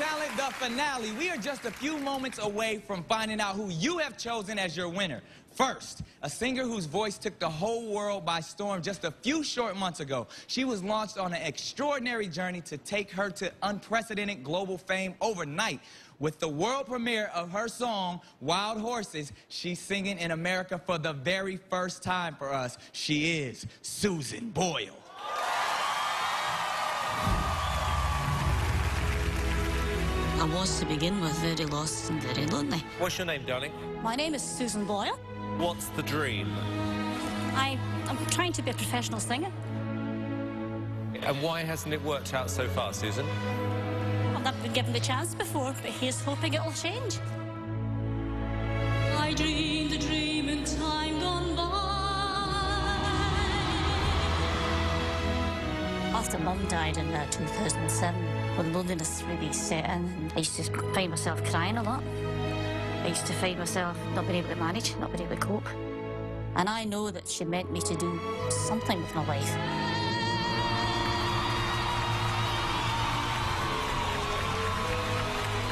Talent, the finale. We are just a few moments away from finding out who you have chosen as your winner. First, a singer whose voice took the whole world by storm just a few short months ago. She was launched on an extraordinary journey to take her to unprecedented global fame overnight. With the world premiere of her song, Wild Horses, she's singing in America for the very first time for us. She is Susan Boyle. I was to begin with very lost and very lonely. What's your name, darling? My name is Susan Boyle. What's the dream? I, I'm trying to be a professional singer. And why hasn't it worked out so far, Susan? I've never been given the chance before, but here's hoping it'll change. I dreamed a dream in time gone by. After Mum died in uh, 2007, when loneliness really set in, I used to find myself crying a lot. I used to find myself not being able to manage, not being able to cope. And I know that she meant me to do something with my life.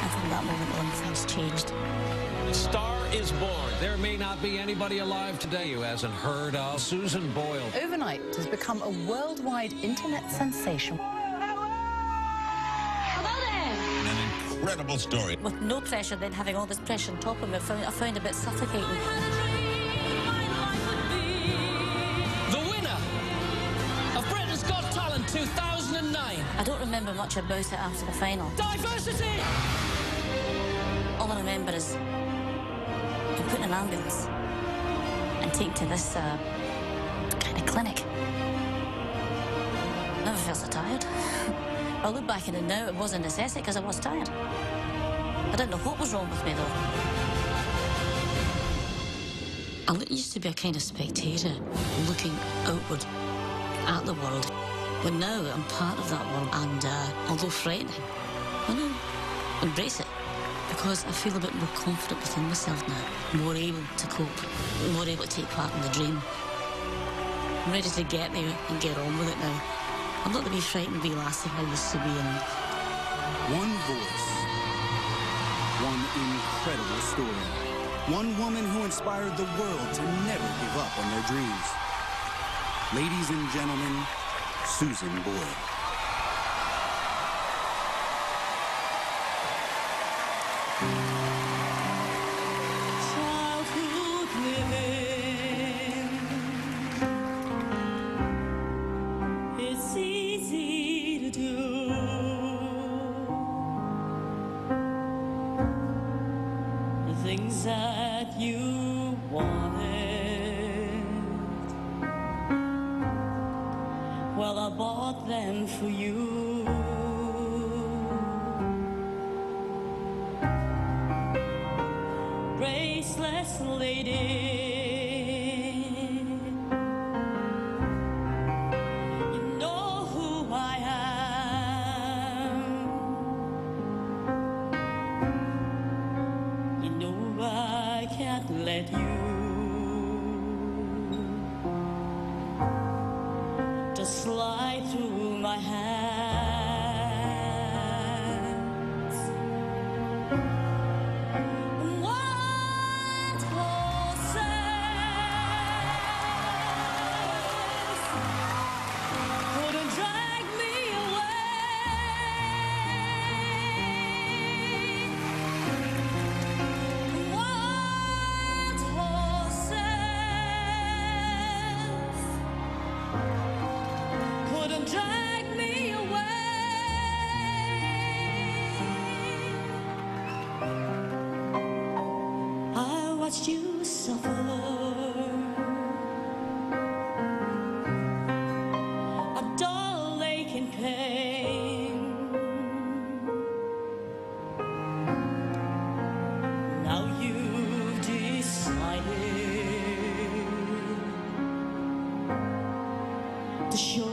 And from that moment on, things changed. Star is born. There may not be anybody alive today who hasn't heard of Susan Boyle. Overnight has become a worldwide internet sensation. Incredible story. With no pressure, then having all this pressure on top of me, I found, I found a bit suffocating. The winner of Britain's Got Talent 2009. I don't remember much about it after the final. Diversity! All I remember is being put in an ambulance and taken to this uh, kind of clinic. Never felt so tired. I look back at it now, it was a necessity because I was tired. I didn't know what was wrong with me though. I used to be a kind of spectator, looking outward at the world. But now I'm part of that world, and uh, although frightening, I know, embrace it. Because I feel a bit more confident within myself now, more able to cope, more able to take part in the dream. I'm ready to get there and get on with it now. I'm not the wee frightened wee lassie I used to be, and One voice. One incredible story. One woman who inspired the world to never give up on their dreams. Ladies and gentlemen, Susan Boyle. Things that you wanted. Well, I bought them for you. graceless lady. Show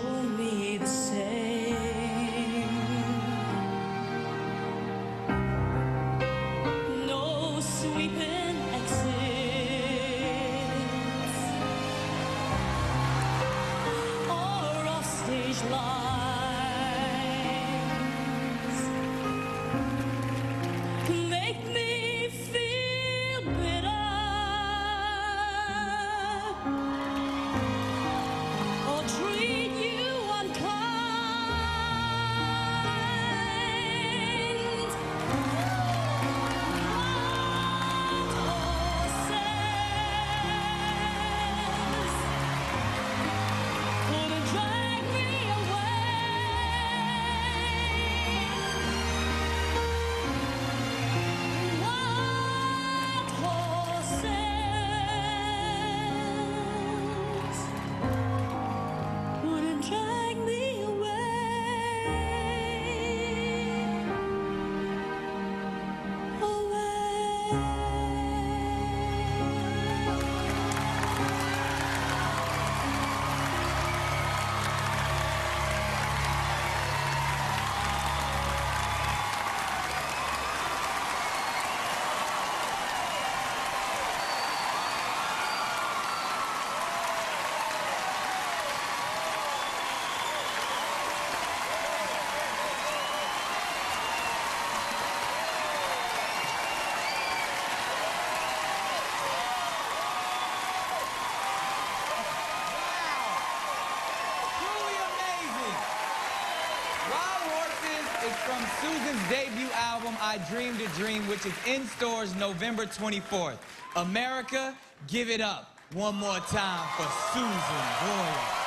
from Susan's debut album, I Dreamed a Dream, which is in stores November 24th. America, give it up one more time for Susan Boyle.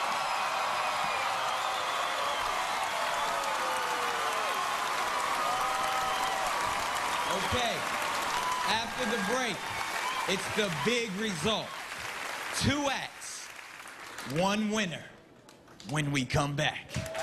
Okay, after the break, it's the big result. Two acts, one winner when we come back.